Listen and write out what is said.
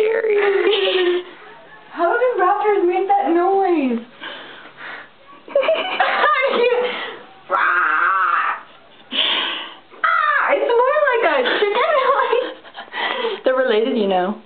scary. How do raptors make that noise? Ah, it's more like a chicken noise. They're related, you know.